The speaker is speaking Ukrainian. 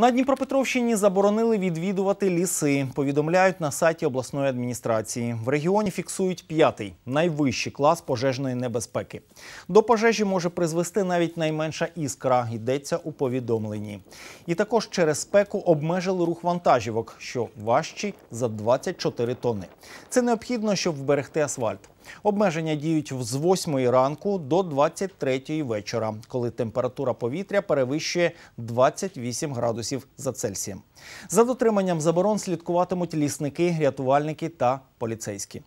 На Дніпропетровщині заборонили відвідувати ліси. Повідомляють на сайті обласної адміністрації. В регіоні фіксують п'ятий найвищий клас пожежної небезпеки. До пожежі може призвести навіть найменша іскра. Йдеться у повідомленні. І також через спеку обмежили рух вантажівок, що важчі за 24 тонни. Це необхідно, щоб вберегти асфальт. Обмеження діють з 8 ранку до 23 вечора, коли температура повітря перевищує 28 градусів за Цельсієм. За дотриманням заборон слідкуватимуть лісники, рятувальники та поліцейські.